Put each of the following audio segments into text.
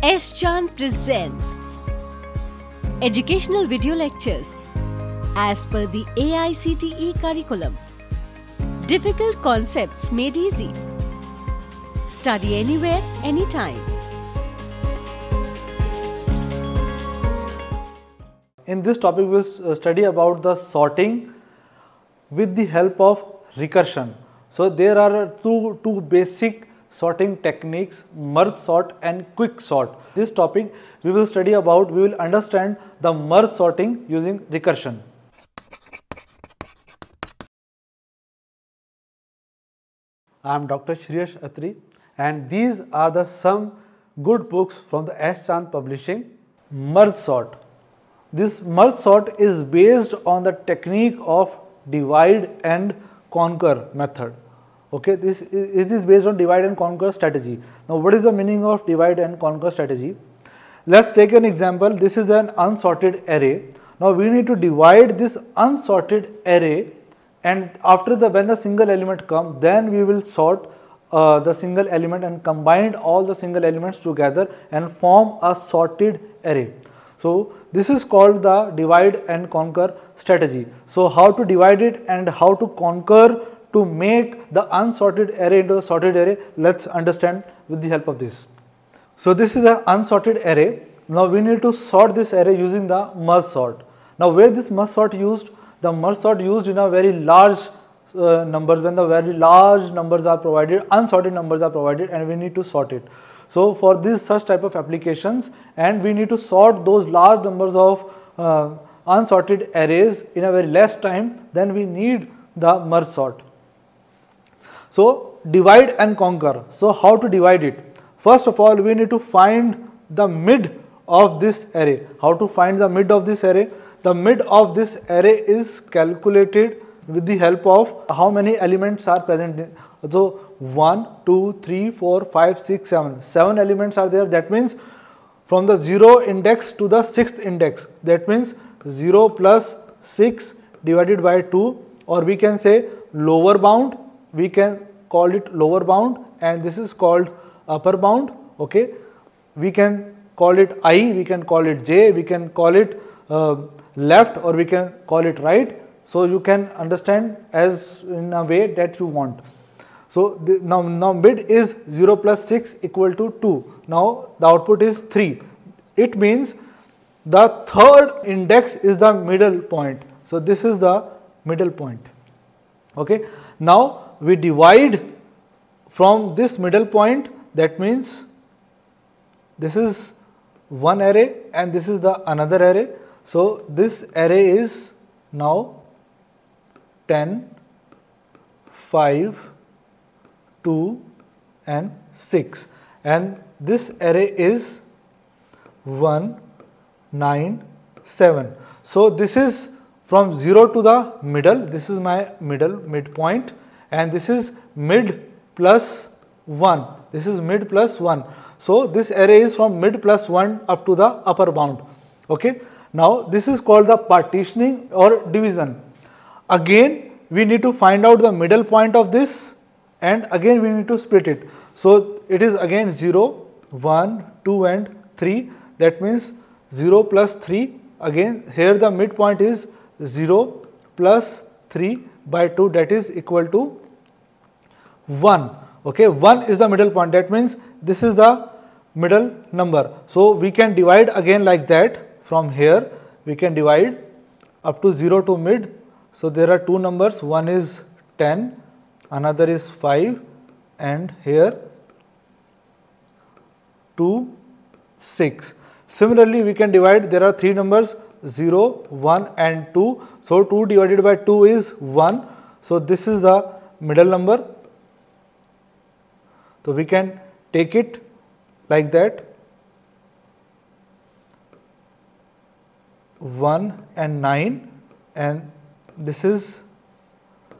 S. Chand presents Educational Video Lectures as per the AICTE curriculum. Difficult concepts made easy. Study anywhere, anytime. In this topic, we will uh, study about the sorting with the help of recursion. So, there are two, two basic sorting techniques merge sort and quick sort. This topic we will study about, we will understand the merge sorting using recursion. I am Dr. Shriyash Atri and these are the some good books from the S. Chand Publishing. Merge sort. This merge sort is based on the technique of divide and conquer method. Okay, this it is based on divide and conquer strategy. Now, what is the meaning of divide and conquer strategy? Let's take an example. This is an unsorted array. Now, we need to divide this unsorted array and after the when the single element come then we will sort uh, the single element and combine all the single elements together and form a sorted array. So, this is called the divide and conquer strategy. So, how to divide it and how to conquer to make the unsorted array into a sorted array, let us understand with the help of this. So, this is an unsorted array. Now, we need to sort this array using the merge sort. Now, where this merge sort used? The merge sort used in a very large uh, numbers when the very large numbers are provided, unsorted numbers are provided and we need to sort it. So, for this such type of applications and we need to sort those large numbers of uh, unsorted arrays in a very less time then we need the merge sort. So, divide and conquer. So, how to divide it? First of all, we need to find the mid of this array. How to find the mid of this array? The mid of this array is calculated with the help of how many elements are present. In, So, 1, 2, 3, 4, 5, 6, 7. 7 elements are there. That means from the 0 index to the 6th index. That means 0 plus 6 divided by 2 or we can say lower bound we can call it lower bound and this is called upper bound okay? We can call it i we can call it j we can call it uh, left or we can call it right. So you can understand as in a way that you want. So the, now now mid is 0 plus 6 equal to 2 now the output is 3 it means the third index is the middle point. So this is the middle point. Okay? Now we divide from this middle point that means this is one array and this is the another array. So, this array is now 10, 5, 2 and 6 and this array is 1, 9, 7. So, this is from 0 to the middle, this is my middle midpoint and this is mid plus 1, this is mid plus 1. So, this array is from mid plus 1 up to the upper bound. Okay. Now, this is called the partitioning or division. Again, we need to find out the middle point of this and again we need to split it. So, it is again 0, 1, 2 and 3 that means 0 plus 3 again here the midpoint is 0 plus 3 by 2 that is equal to 1 okay 1 is the middle point. That means this is the middle number. So we can divide again like that from here. We can divide up to 0 to mid. So there are two numbers. One is 10 another is 5 and here 2 6 similarly we can divide. There are three numbers 0 1 and 2 so, 2 divided by 2 is 1. So, this is the middle number. So, we can take it like that 1 and 9 and this is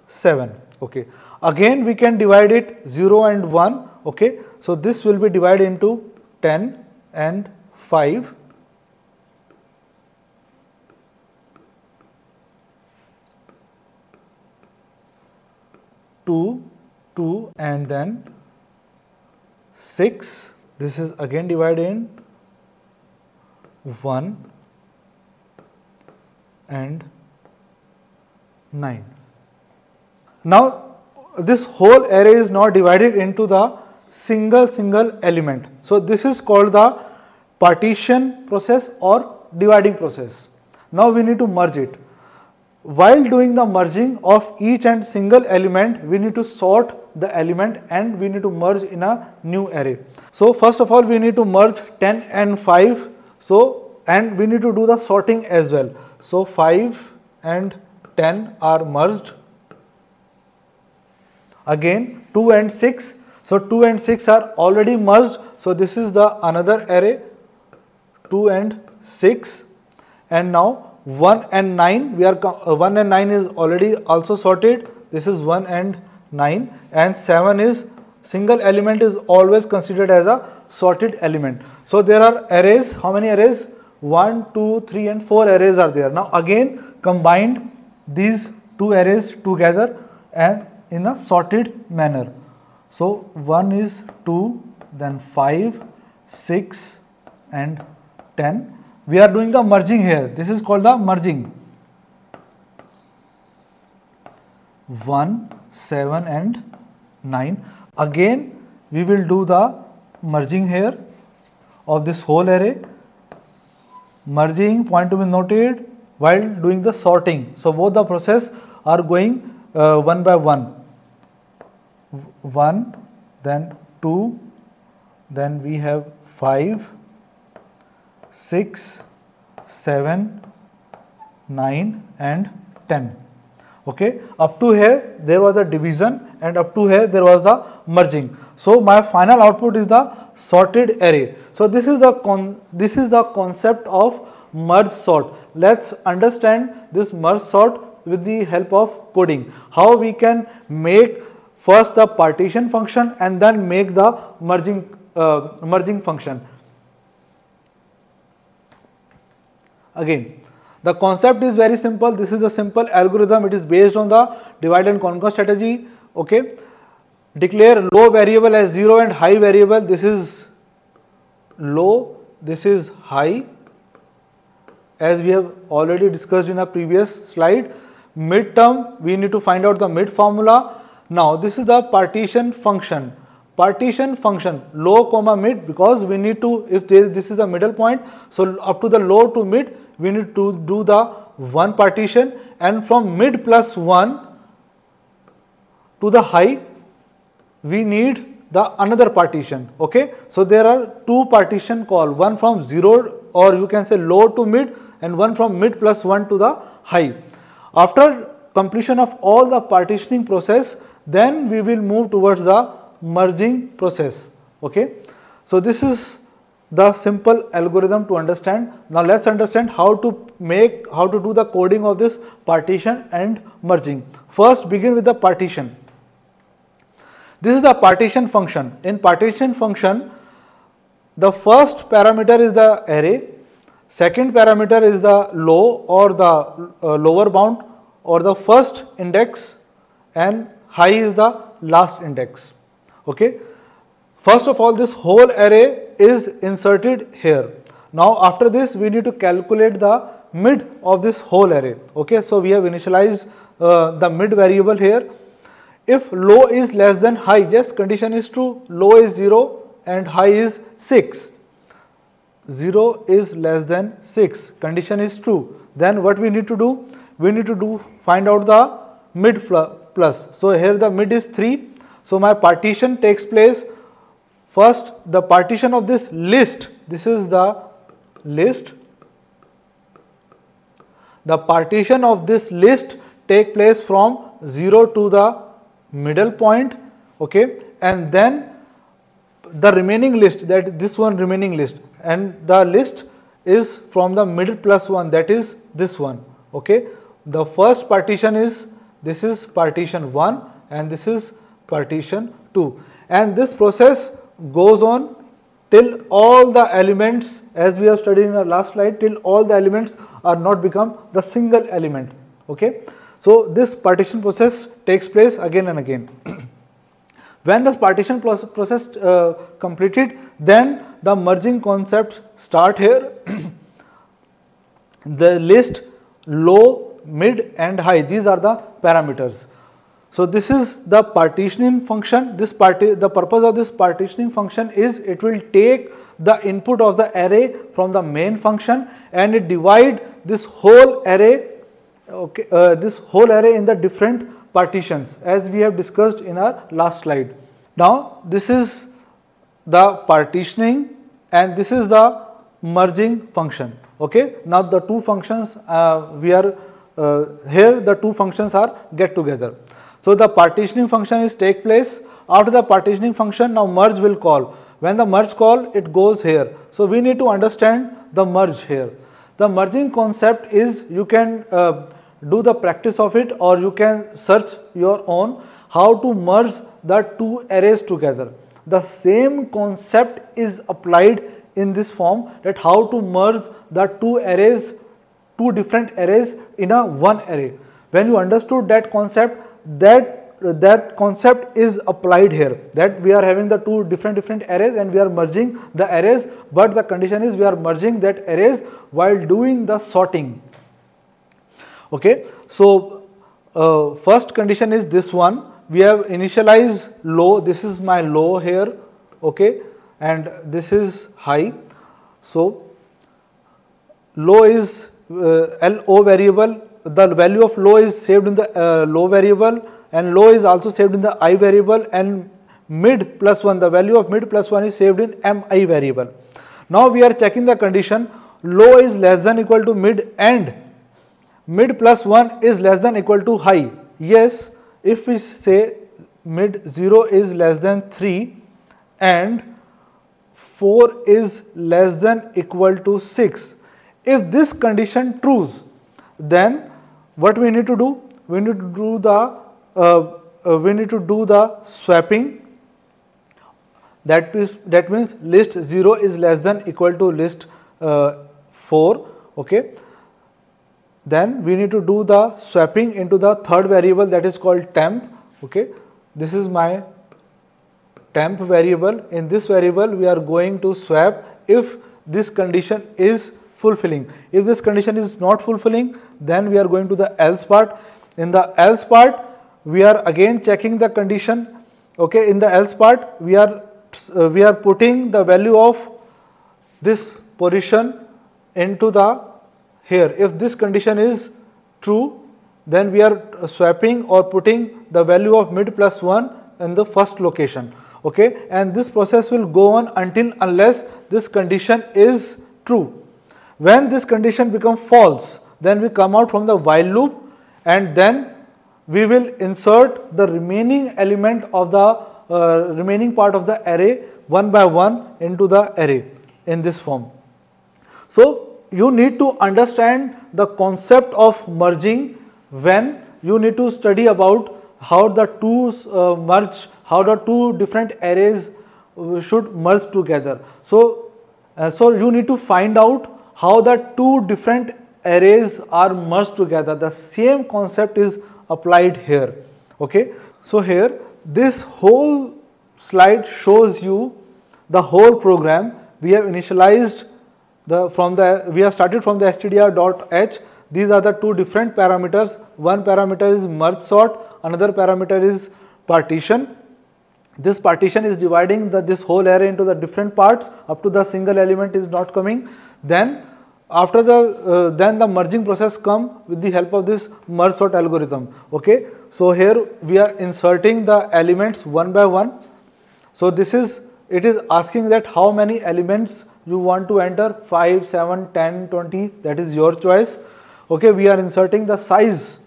7. Okay. Again we can divide it 0 and 1. Okay. So, this will be divided into 10 and 5 2, 2 and then 6. This is again divided in 1 and 9. Now this whole array is now divided into the single single element. So this is called the partition process or dividing process. Now we need to merge it. While doing the merging of each and single element, we need to sort the element and we need to merge in a new array. So first of all, we need to merge 10 and 5. So and we need to do the sorting as well. So 5 and 10 are merged. Again 2 and 6. So 2 and 6 are already merged. So this is the another array 2 and 6 and now 1 and 9 we are uh, 1 and 9 is already also sorted. This is 1 and 9 and 7 is single element is always considered as a sorted element. So there are arrays. How many arrays? 1 2 3 and 4 arrays are there. Now again combined these two arrays together and in a sorted manner. So 1 is 2 then 5 6 and 10 we are doing the merging here. This is called the merging. 1 7 and 9 again we will do the merging here of this whole array. Merging point to be noted while doing the sorting. So both the process are going uh, one by one. 1 then 2 then we have 5 6, 7, 9 and 10. Okay. Up to here there was a division and up to here there was the merging. So my final output is the sorted array. So this is the con this is the concept of merge sort. Let's understand this merge sort with the help of coding. How we can make first the partition function and then make the merging uh, merging function. Again, the concept is very simple. This is a simple algorithm. It is based on the divide and conquer strategy. Okay. Declare low variable as 0 and high variable. This is low, this is high. As we have already discussed in a previous slide, mid term we need to find out the mid formula. Now this is the partition function partition function low comma mid because we need to if there, this is the middle point so up to the low to mid we need to do the one partition and from mid plus 1 to the high we need the another partition okay? So there are two partition call one from 0 or you can say low to mid and one from mid plus 1 to the high. After completion of all the partitioning process then we will move towards the merging process okay so this is the simple algorithm to understand. Now let's understand how to make, how to do the coding of this partition and merging. First begin with the partition. This is the partition function. In partition function, the first parameter is the array, second parameter is the low or the uh, lower bound or the first index and high is the last index. Okay. First of all, this whole array is inserted here. Now after this we need to calculate the mid of this whole array. Okay, so we have initialized uh, the mid variable here. If low is less than high, just condition is true, low is 0 and high is 6. 0 is less than 6, condition is true. Then what we need to do? We need to do find out the mid plus. So here the mid is 3. So my partition takes place. First, the partition of this list, this is the list. The partition of this list take place from 0 to the middle point, okay, and then the remaining list that this one remaining list. And the list is from the middle plus one that is this one okay? The first partition is this is partition 1 and this is partition 2 and this process goes on till all the elements as we have studied in our last slide till all the elements are not become the single element okay so this partition process takes place again and again when this partition process uh, completed then the merging concepts start here the list low, mid and high. These are the parameters. So this is the partitioning function. This party, the purpose of this partitioning function is it will take the input of the array from the main function and it divide this whole array, okay, uh, this whole array in the different partitions as we have discussed in our last slide. Now this is the partitioning and this is the merging function okay now the two functions uh, we are uh, here the two functions are get together so the partitioning function is take place. After the partitioning function now merge will call. When the merge call it goes here. So we need to understand the merge here. The merging concept is you can uh, do the practice of it or you can search your own how to merge the two arrays together. The same concept is applied in this form that how to merge the two arrays, two different arrays in a one array. When you understood that concept, that that concept is applied here that we are having the two different different arrays and we are merging the arrays but the condition is we are merging that arrays while doing the sorting okay so uh, first condition is this one we have initialized low this is my low here okay and this is high. So, low is uh, LO variable, the value of low is saved in the uh, low variable and low is also saved in the I variable and mid plus 1, the value of mid plus 1 is saved in MI variable. Now we are checking the condition low is less than equal to mid and mid plus 1 is less than equal to high. Yes, if we say mid 0 is less than 3 and 4 is less than equal to 6. If this condition true, then what we need to do? We need to do the uh, uh, we need to do the swapping. That is that means list 0 is less than equal to list uh, 4. Okay. Then we need to do the swapping into the third variable that is called temp. Okay. This is my temp variable. In this variable, we are going to swap if this condition is fulfilling. If this condition is not fulfilling, then we are going to the else part. In the else part, we are again checking the condition. Okay, in the else part, we are uh, we are putting the value of this position into the here. If this condition is true, then we are swapping or putting the value of mid plus 1 in the first location okay and this process will go on until unless this condition is true when this condition becomes false then we come out from the while loop and then we will insert the remaining element of the uh, remaining part of the array one by one into the array in this form so you need to understand the concept of merging when you need to study about how the two uh, merge how the two different arrays uh, should merge together. So, uh, so you need to find out how the two different arrays are merged together. The same concept is applied here. Okay. So, here this whole slide shows you the whole program. We have initialized the from the we have started from the stdio.h. These are the two different parameters. One parameter is merge sort, another parameter is partition this partition is dividing the, this whole array into the different parts up to the single element is not coming. Then after the uh, then the merging process come with the help of this merge sort algorithm. Okay. So here we are inserting the elements one by one. So this is it is asking that how many elements you want to enter 5, 7, 10, 20 that is your choice. Okay, we are inserting the size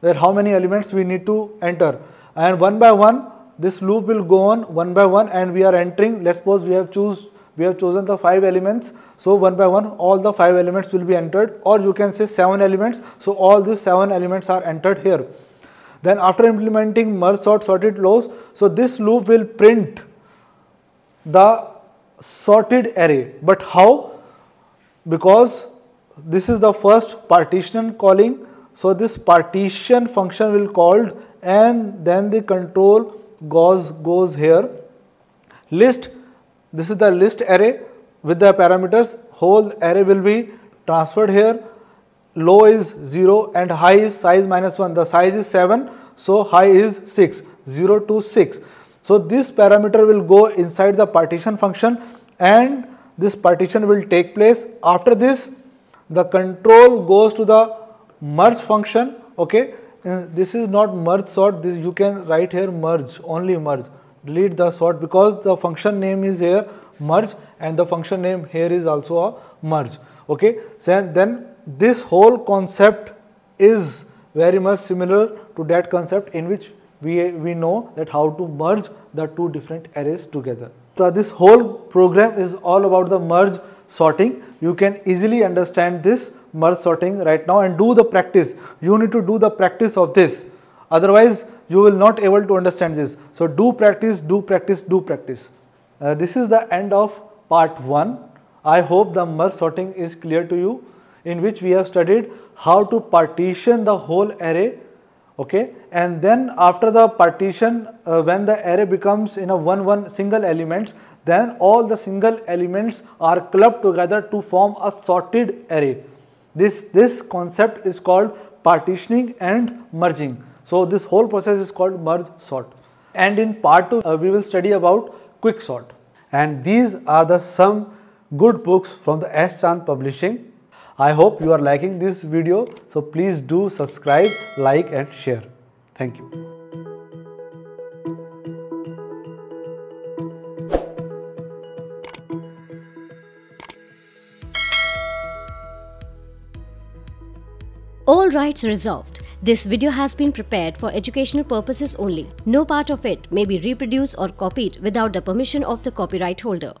that how many elements we need to enter and one by one this loop will go on one by one and we are entering let's suppose we have choose we have chosen the five elements. So one by one all the five elements will be entered. Or you can say seven elements. So all these seven elements are entered here. Then after implementing merge sort sorted lows so this loop will print the sorted array. But how? Because this is the first partition calling. So this partition function will called and then the control goes goes here. List this is the list array with the parameters whole array will be transferred here low is 0 and high is size minus 1. The size is 7, so high is 6, 0 to 6. So this parameter will go inside the partition function and this partition will take place. After this, the control goes to the merge function, okay. Uh, this is not merge sort, this you can write here merge, only merge, delete the sort because the function name is here merge and the function name here is also a merge, okay. So then this whole concept is very much similar to that concept in which we, we know that how to merge the two different arrays together. So this whole program is all about the merge sorting. You can easily understand this merge sorting right now and do the practice. You need to do the practice of this. Otherwise, you will not able to understand this. So do practice, do practice, do practice. Uh, this is the end of part 1. I hope the merge sorting is clear to you in which we have studied how to partition the whole array okay and then after the partition uh, when the array becomes in a one one single elements then all the single elements are clubbed together to form a sorted array this this concept is called partitioning and merging so this whole process is called merge sort and in part 2 uh, we will study about quick sort and these are the some good books from the S Chand Publishing I hope you are liking this video. So please do subscribe, like and share. Thank you. All rights reserved. This video has been prepared for educational purposes only. No part of it may be reproduced or copied without the permission of the copyright holder.